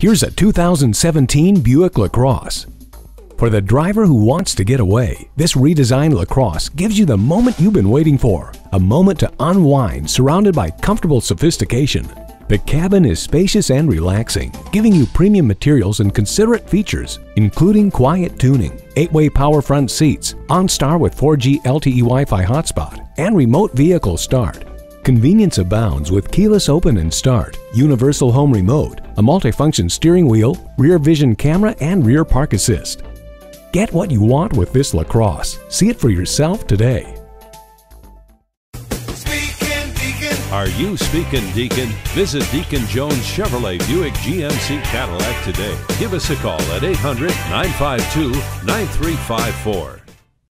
Here's a 2017 Buick LaCrosse. For the driver who wants to get away, this redesigned LaCrosse gives you the moment you've been waiting for. A moment to unwind surrounded by comfortable sophistication. The cabin is spacious and relaxing, giving you premium materials and considerate features, including quiet tuning, 8-way power front seats, OnStar with 4G LTE Wi-Fi hotspot, and remote vehicle start. Convenience abounds with keyless open and start, universal home remote, a multifunction steering wheel, rear vision camera, and rear park assist. Get what you want with this LaCrosse. See it for yourself today. Are you speaking Deacon? Visit Deacon Jones Chevrolet Buick GMC Cadillac today. Give us a call at 800 952 9354.